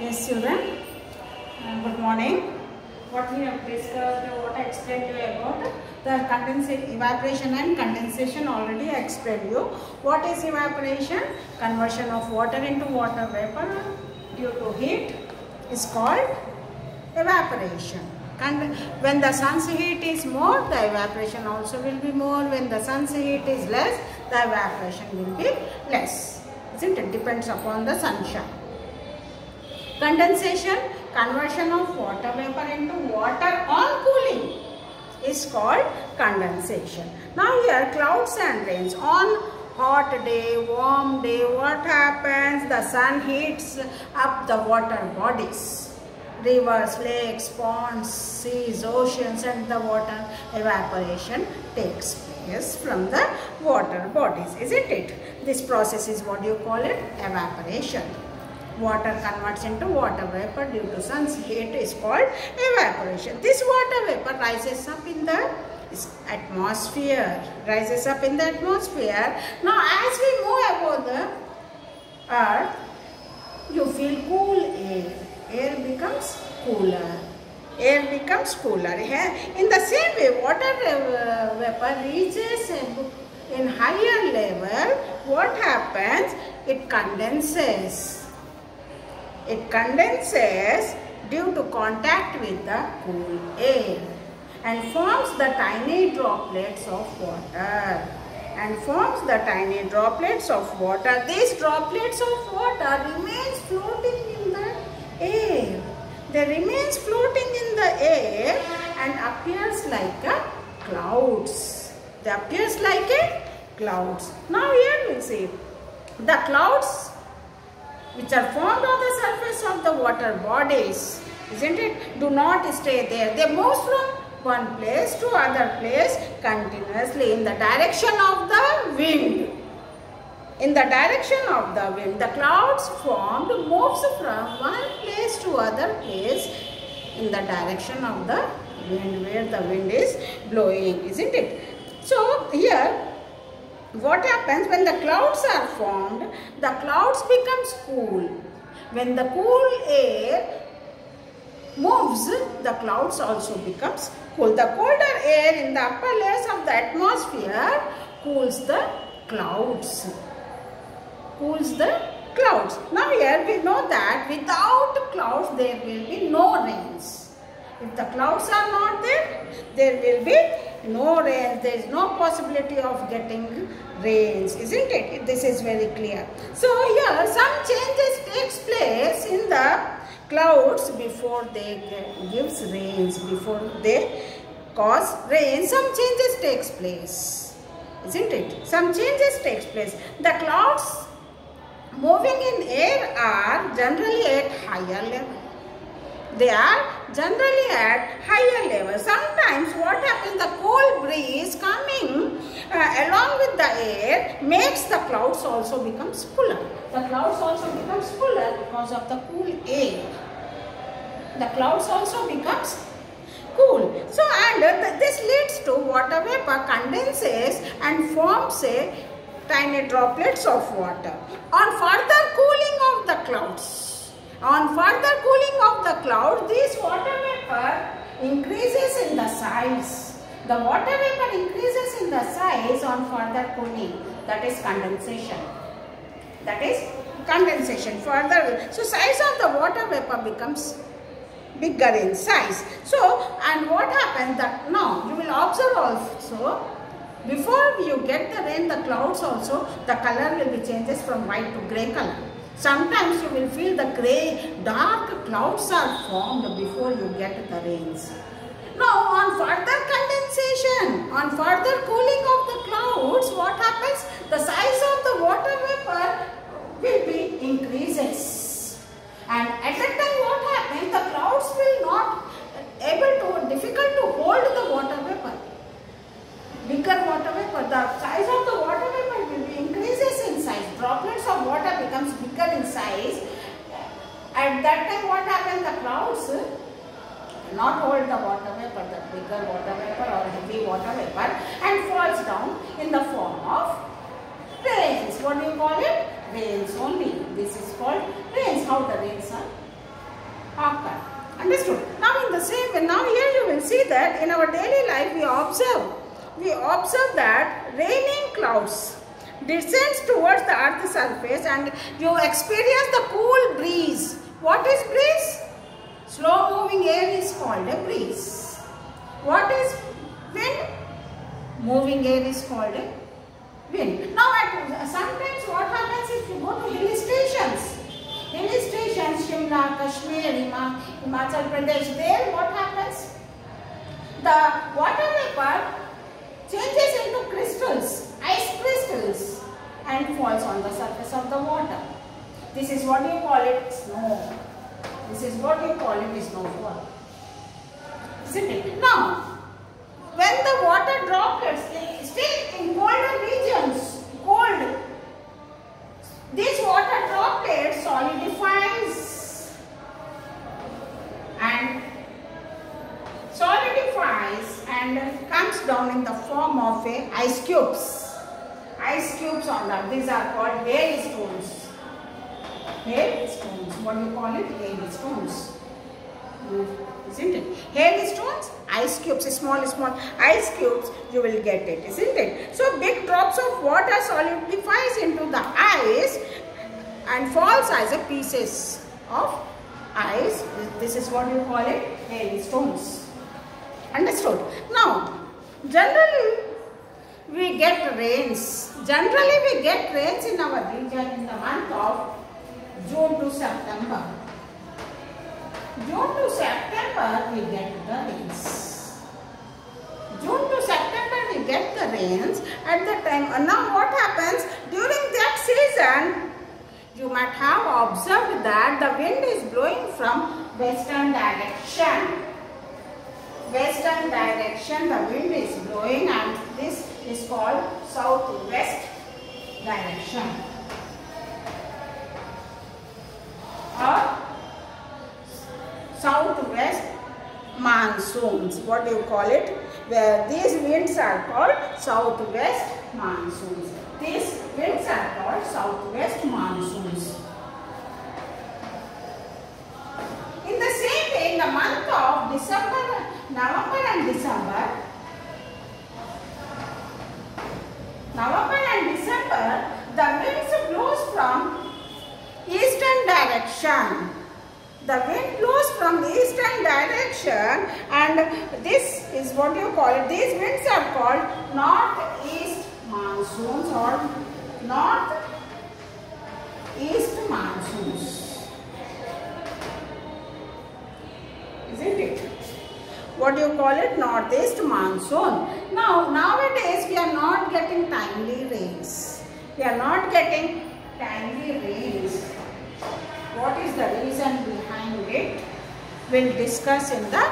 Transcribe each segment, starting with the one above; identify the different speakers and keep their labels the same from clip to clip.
Speaker 1: Yes, children. Uh, good morning. What we have discussed, what I explained to you about the condensation, evaporation and condensation. Already I explained you. What is evaporation? Conversion of water into water vapor due to heat is called evaporation. And when the sun's heat is more, the evaporation also will be more. When the sun's heat is less, the evaporation will be less. Isn't it? Depends upon the sunshine. Condensation, conversion of water vapor into water on cooling is called condensation. Now here clouds and rains on hot day, warm day, what happens? The sun heats up the water bodies. Rivers, lakes, ponds, seas, oceans and the water evaporation takes place from the water bodies, isn't it? This process is what you call it? Evaporation water converts into water vapor due to sun's heat is called evaporation. This water vapor rises up in the atmosphere, rises up in the atmosphere. Now as we move above the earth, you feel cool air. Air becomes cooler. Air becomes cooler. In the same way, water uh, vapor reaches in higher level. What happens? It condenses it condenses due to contact with the cool air and forms the tiny droplets of water and forms the tiny droplets of water. These droplets of water remains floating in the air. They remains floating in the air and appears like a clouds. They appears like a clouds. Now here we see the clouds which are formed on the surface of the water bodies, isn't it? Do not stay there. They move from one place to other place continuously in the direction of the wind. In the direction of the wind, the clouds formed moves from one place to other place in the direction of the wind where the wind is blowing, isn't it? What happens when the clouds are formed? The clouds becomes cool. When the cool air moves the clouds also becomes cool. The colder air in the upper layers of the atmosphere cools the clouds. Cools the clouds. Now here we know that without clouds there will be no rains. If the clouds are not there there will be no rain there is no possibility of getting rains isn't it? This is very clear. So here some changes takes place in the clouds before they gives rains before they cause rain. Some changes takes place isn't it? Some changes takes place. The clouds moving in air are generally at higher level they are generally at higher level. Sometimes what happens, the cold breeze coming uh, along with the air makes the clouds also becomes cooler. The clouds also becomes cooler because of the cool air. The clouds also becomes cool. So and uh, this leads to water vapor condenses and forms a tiny droplets of water. On further cooling of the clouds, on further cooling cloud, this water vapor increases in the size. The water vapor increases in the size on further cooling. That is condensation. That is condensation. Further, so size of the water vapor becomes bigger in size. So, and what happens that now you will observe also before you get the rain, the clouds also, the color will be changes from white to grey color. Sometimes you will feel the grey, dark clouds are formed before you get the rains. Now on further condensation, on further cooling of the clouds, what happens? The size of the water vapor will be increases. And at that time what happens? The clouds will not able to, difficult to hold the water vapor. Bigger water vapor, the size of the water vapor will be increases in size. Droplets of water becomes bigger in size. At that time what happens? The clouds not hold the water vapor, the bigger water vapor or heavy water vapor and falls down in the form of rains. What do you call it? Rains only. This is called rains. How the rains are occur. Understood? Now in the same way, now here you will see that in our daily life we observe, we observe that raining clouds descends towards the earth's surface and you experience the cool breeze. What is breeze? Slow moving air is called a breeze. What is wind? Moving air is called a wind. Now sometimes what happens if you go to hill stations? Hill stations, Shimla, Kashmir, Himachal Pradesh, there what happens? The water vapor changes into crystals, ice crystals and falls on the surface of the water. This is what you call it snow. This is what you call it snowfall. Isn't it? Now, when the water droplets still in colder regions, cold, this water droplet solidifies and solidifies and comes down in the form of a ice cubes. Ice cubes on that. These are called hailstones. Hailstones. What do you call it? Hailstones. Hmm, isn't it? Hailstones, ice cubes, small, small ice cubes, you will get it, isn't it? So, big drops of water solidifies into the ice and falls as a pieces of ice. This is what you call it, hailstones. Understood? Now, generally, we get rains. Generally, we get rains in our region in the month of June to September. June to September we get the rains. June to September we get the rains at the time. And now what happens during that season? You might have observed that the wind is blowing from western direction. Western direction the wind is blowing and this is called southwest direction. Or southwest monsoons. What do you call it? Where these winds are called southwest monsoons. These winds are called southwest monsoons. In the same way, in the month of December, November and December, November and December, the winds blows from eastern direction the wind blows from the eastern direction and this is what you call it. These winds are called northeast monsoons or north east monsoons. Isn't it? What do you call it? Northeast monsoon. Now, nowadays we are not getting timely rains. We are not getting timely rains. It? We'll discuss in the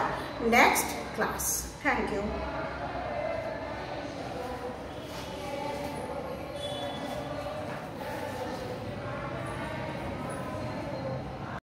Speaker 1: next class. Thank you.